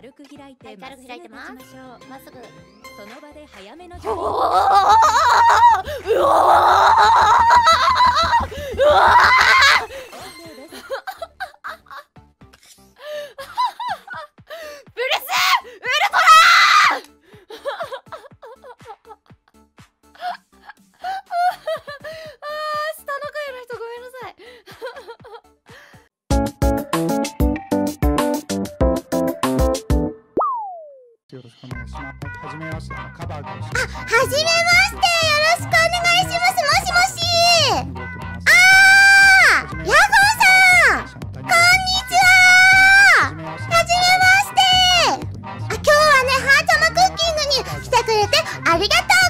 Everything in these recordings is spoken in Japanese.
軽く開いて、はい、軽く開いてます。まっすぐその場で早めのうわうわはめまして。あのカバーあ、はめまして。よろしくお願いします。もしもし。あー、ヤゴさん。こんにちは。はじめまして。あ、今日はね、ハートマクッキングに来てくれてありがとう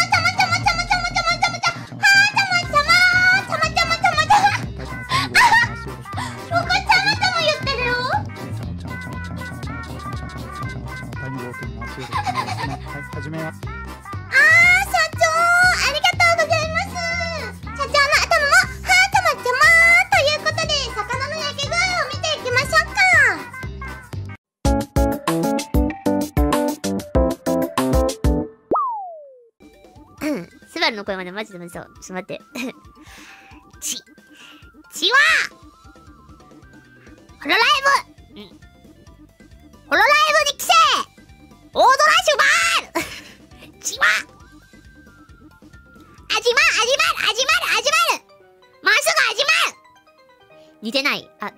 スバルの声までマジでむずそう。ちょっと待って。ちちはホロライブ、ん、ホロライブに来て！オードラッシュバール！ちは始まる！始まる！始まる！始まる！もうすぐ始まる！似てない。あ。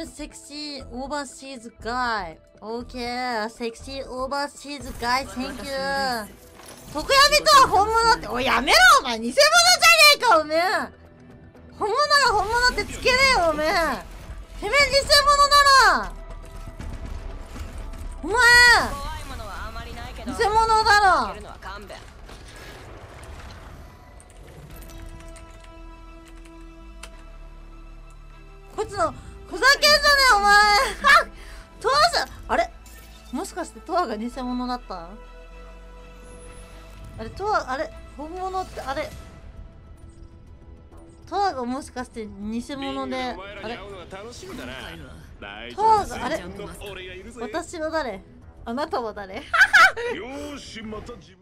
I'm a sexy overseas guy. Okay, sexy overseas guy. Thank you. 徳闇とは本物って、おいやめろお前偽物じゃねえかおめえ本物が本物ってつけねえよおめえてめえ偽物だろお前偽物だろこいつのふざけんじゃねえお前。はっ。トアさんあれ？もしかしてトアが偽物だった？あれトアあれ？本物ってあれ？トアがもしかして偽物であれ？トアがあれ？私は誰？あなたは誰？よしまた自分。